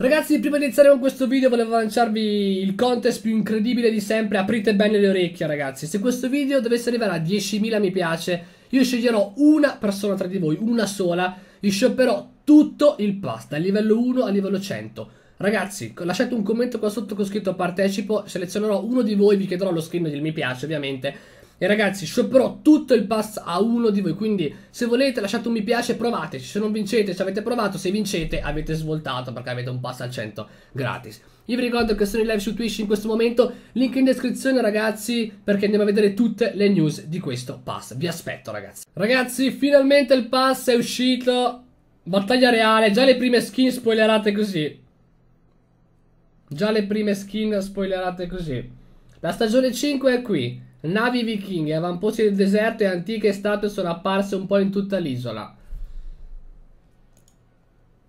Ragazzi, prima di iniziare con questo video volevo lanciarvi il contest più incredibile di sempre. Aprite bene le orecchie, ragazzi. Se questo video dovesse arrivare a 10.000 mi piace, io sceglierò una persona tra di voi, una sola. Vi shopperò tutto il pass, dal livello 1 al livello 100. Ragazzi, lasciate un commento qua sotto con scritto partecipo, selezionerò uno di voi, vi chiederò lo screen del mi piace, ovviamente e ragazzi, shopperò tutto il pass a uno di voi. Quindi, se volete, lasciate un mi piace, provateci. Se non vincete, se avete provato, se vincete, avete svoltato perché avete un pass al 100 gratis. Io vi ricordo che sono in live su Twitch in questo momento. Link in descrizione, ragazzi, perché andiamo a vedere tutte le news di questo pass. Vi aspetto, ragazzi. Ragazzi, finalmente il pass è uscito. Battaglia reale, già le prime skin spoilerate così. Già le prime skin spoilerate così. La stagione 5 è qui. Navi vichinghe, avamposti del deserto e antiche statue sono apparse un po' in tutta l'isola.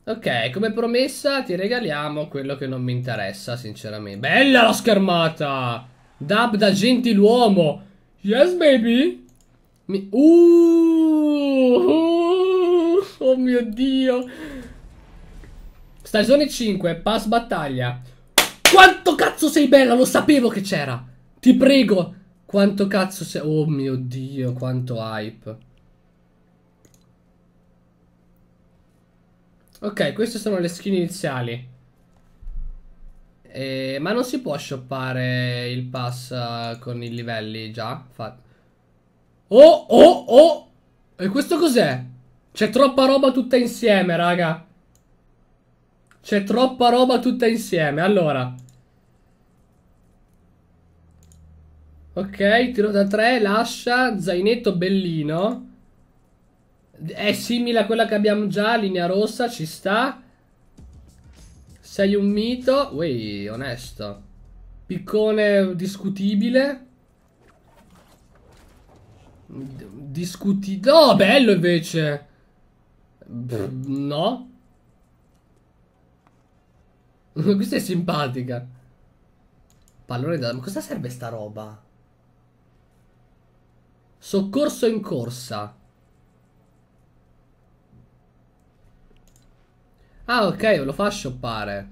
Ok, come promessa ti regaliamo quello che non mi interessa, sinceramente. Bella la schermata! Dub da gentiluomo! Yes, baby! Mi... Uh, oh mio Dio! Stagione 5, pass battaglia. Quanto cazzo sei bella, lo sapevo che c'era! Ti prego, quanto cazzo sei... Oh mio Dio, quanto hype. Ok, queste sono le skin iniziali. Eh, ma non si può shoppare il pass uh, con i livelli già? Fa... Oh, oh, oh! E questo cos'è? C'è troppa roba tutta insieme, raga. C'è troppa roba tutta insieme. Allora... Ok, tiro da 3, lascia, zainetto bellino. È simile a quella che abbiamo già, linea rossa, ci sta. Sei un mito. Ui, onesto. Piccone discutibile. Discutibile. No, bello invece. No. Questa è simpatica. Pallone da... Ma cosa serve sta roba? Soccorso in corsa. Ah, ok, lo fa shoppare.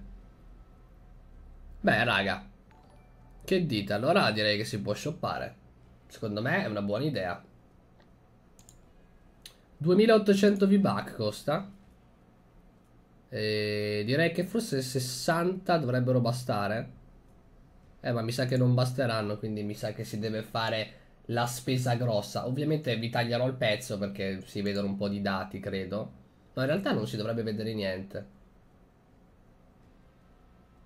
Beh, raga. Che dite? Allora direi che si può shoppare. Secondo me è una buona idea. 2800 V-Buck costa. E direi che forse 60 dovrebbero bastare. Eh, ma mi sa che non basteranno, quindi mi sa che si deve fare la spesa grossa. Ovviamente vi taglierò il pezzo perché si vedono un po' di dati, credo. Ma in realtà non si dovrebbe vedere niente.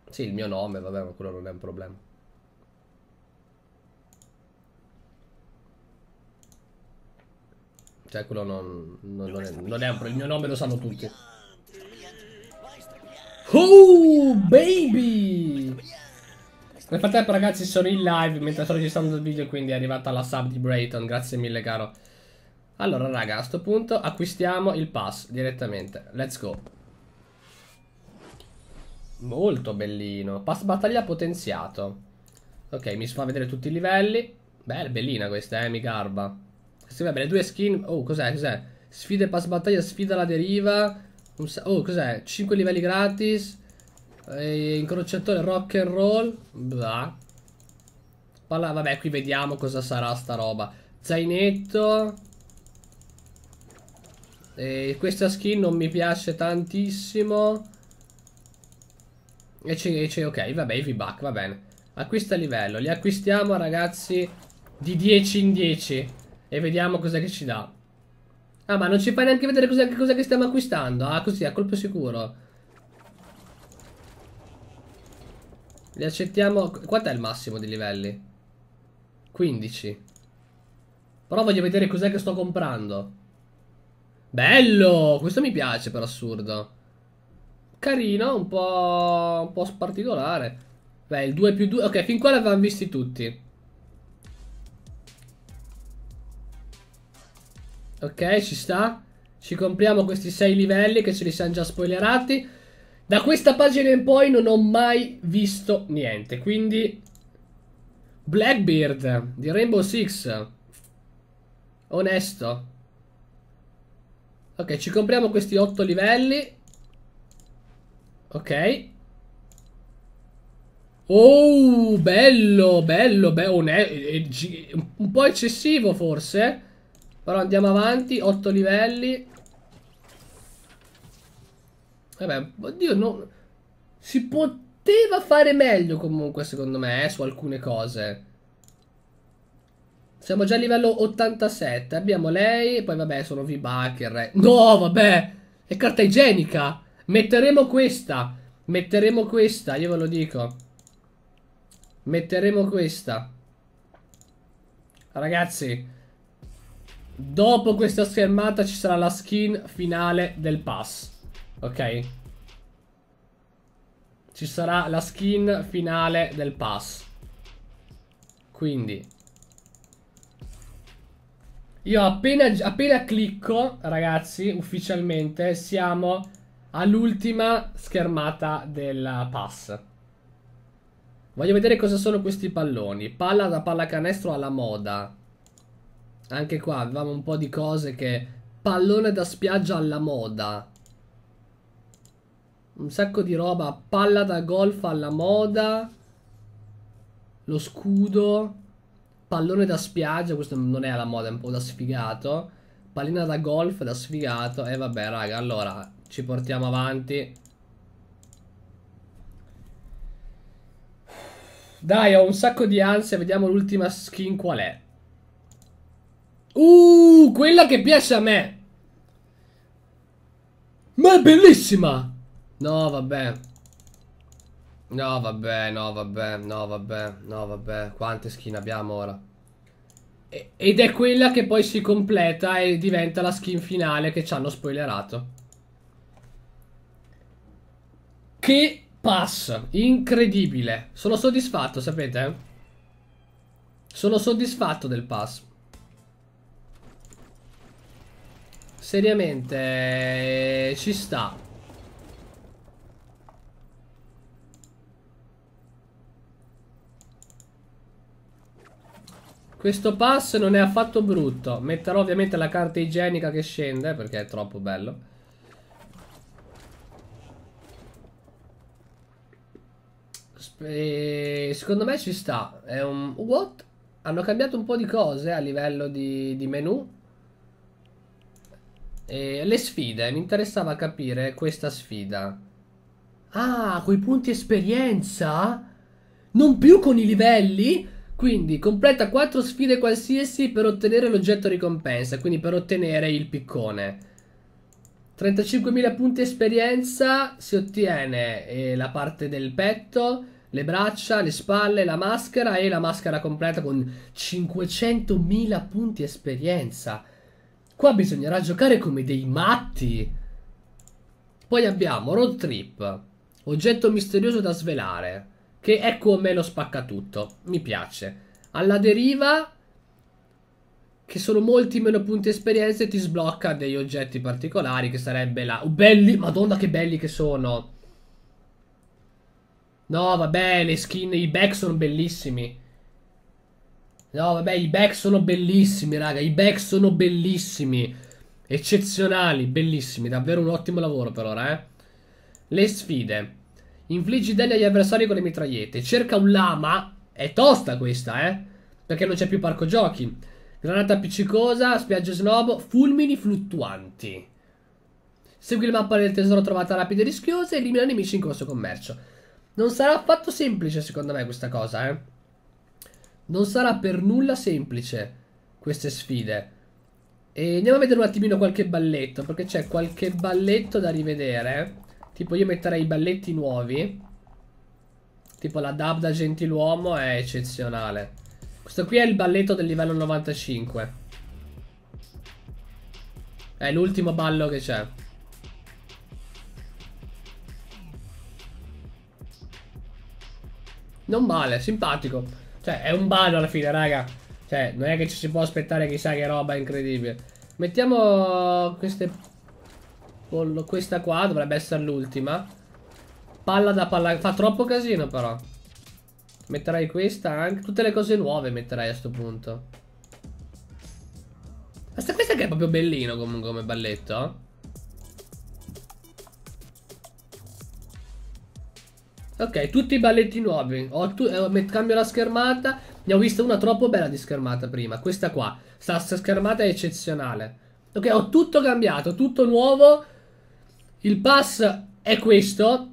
Sì, il mio nome, vabbè, ma quello non è un problema. Cioè, quello non, non, non, è, non è un problema. Il mio nome lo sanno tutti. Oh, baby! Nel frattempo ragazzi sono in live mentre sto registrando il video quindi è arrivata la sub di Brayton, grazie mille caro. Allora raga, a questo punto acquistiamo il pass direttamente, let's go. Molto bellino, pass battaglia potenziato. Ok, mi fa vedere tutti i livelli. Beh, bellina questa, eh, mi garba. Sì, vabbè, le due skin... Oh, cos'è, cos'è? Sfide pass battaglia, sfida alla deriva. Oh, cos'è? 5 livelli gratis. E incrociatore rock and roll. Blah. Palla, vabbè, qui vediamo cosa sarà sta roba. Zainetto. E questa skin non mi piace tantissimo. E c'è, ok, vabbè, i V-Buck, va bene. Acquista livello. Li acquistiamo, ragazzi, di 10 in 10. E vediamo cos'è che ci dà. Ah, ma non ci fai neanche vedere cos'è cos che stiamo acquistando. Ah, così, a colpo sicuro. Li accettiamo... Quanto è il massimo di livelli? 15. Però voglio vedere cos'è che sto comprando. Bello! Questo mi piace per assurdo. Carino, un po'... un po' particolare. Beh, il 2 più 2... Ok, fin qua l'avevamo visti tutti. Ok, ci sta. Ci compriamo questi 6 livelli che ce li siamo già spoilerati. Da questa pagina in poi non ho mai visto niente, quindi... Blackbeard di Rainbow Six. Onesto. Ok, ci compriamo questi 8 livelli. Ok. Oh, bello, bello, bello. Un po' eccessivo forse. Però andiamo avanti. 8 livelli. Vabbè, oddio, no. Si poteva fare meglio comunque, secondo me, eh, su alcune cose. Siamo già a livello 87. Abbiamo lei. Poi, vabbè, sono V-Backer. No, vabbè. È carta igienica. Metteremo questa. Metteremo questa, io ve lo dico. Metteremo questa. Ragazzi, dopo questa schermata ci sarà la skin finale del pass. Ok? Ci sarà la skin finale del pass. Quindi io appena, appena clicco, ragazzi, ufficialmente siamo all'ultima schermata del pass. Voglio vedere cosa sono questi palloni. Palla da pallacanestro alla moda. Anche qua avevamo un po' di cose che... Pallone da spiaggia alla moda. Un sacco di roba. Palla da golf alla moda. Lo scudo. Pallone da spiaggia. Questo non è alla moda, è un po' da sfigato. Pallina da golf da sfigato. E vabbè, raga, allora ci portiamo avanti. Dai, ho un sacco di ansia. Vediamo l'ultima skin qual è. Uh, quella che piace a me. Ma è bellissima. No, vabbè. No, vabbè, no, vabbè, no, vabbè, no, vabbè. Quante skin abbiamo ora? ed è quella che poi si completa e diventa la skin finale che ci hanno spoilerato. Che Pass, incredibile. Sono soddisfatto, sapete? Sono soddisfatto del pass. Seriamente, ci sta. Questo pass non è affatto brutto. Metterò ovviamente la carta igienica che scende perché è troppo bello. E secondo me ci sta. È un what? Hanno cambiato un po' di cose a livello di, di menu. E le sfide, mi interessava capire questa sfida. Ah, quei punti esperienza? Non più con i livelli? Quindi completa 4 sfide qualsiasi per ottenere l'oggetto ricompensa, quindi per ottenere il piccone. 35.000 punti esperienza si ottiene eh, la parte del petto, le braccia, le spalle, la maschera e la maschera completa con 500.000 punti esperienza. Qua bisognerà giocare come dei matti. Poi abbiamo road trip, oggetto misterioso da svelare, che è come lo spaccatutto, mi piace. Alla deriva, che sono molti meno punti esperienza e ti sblocca degli oggetti particolari, che sarebbe la... Oh, belli, madonna che belli che sono! No, vabbè, le skin, i back sono bellissimi. No, vabbè, i back sono bellissimi, raga. I back sono bellissimi. Eccezionali, bellissimi. Davvero un ottimo lavoro per ora, eh. Le sfide. Infliggi danni agli avversari con le mitragliette. Cerca un lama. È tosta questa, eh. Perché non c'è più parco giochi. Granata appiccicosa, spiagge snob, fulmini fluttuanti. Segui le mappe del tesoro trovata rapide e rischiose e elimina nemici in corso commercio. Non sarà affatto semplice secondo me questa cosa, eh. Non sarà per nulla semplice queste sfide. E andiamo a vedere un attimino qualche balletto, perché c'è qualche balletto da rivedere. Tipo io metterei i balletti nuovi. Tipo la dub da gentiluomo è eccezionale. Questo qui è il balletto del livello 95. È l'ultimo ballo che c'è. Non male, simpatico. Cioè, è un ballo alla fine, raga. Cioè, non è che ci si può aspettare chissà che roba incredibile. Mettiamo queste... Questa qua dovrebbe essere l'ultima. Palla da palla... Fa troppo casino però. Metterai questa anche. Tutte le cose nuove metterai a sto punto. Questa, questa che è proprio bellino comunque come balletto. Ok, tutti i balletti nuovi. Ho tu- eh, cambio la schermata. Ne ho vista una troppo bella di schermata prima. Questa qua. Sta schermata è eccezionale. Ok, ho tutto cambiato, tutto nuovo. Il pass è questo.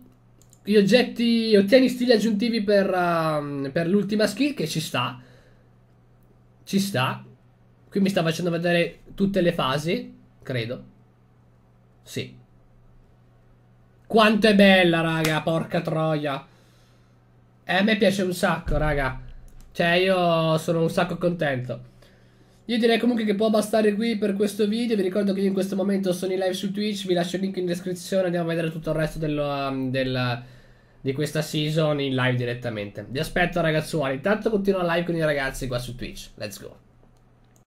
Gli oggetti, ottieni stili aggiuntivi per, uh, per l'ultima skill che ci sta. Ci sta. Qui mi sta facendo vedere tutte le fasi, credo. Sì. Quanto è bella, raga, porca troia. E a me piace un sacco, raga. Cioè, io sono un sacco contento. Io direi comunque che può bastare qui per questo video. Vi ricordo che io in questo momento sono in live su Twitch. Vi lascio il link in descrizione. Andiamo a vedere tutto il resto dello, um, del, di questa season in live direttamente. Vi aspetto ragazzuoli. Intanto continuo la live con i ragazzi qua su Twitch. Let's go.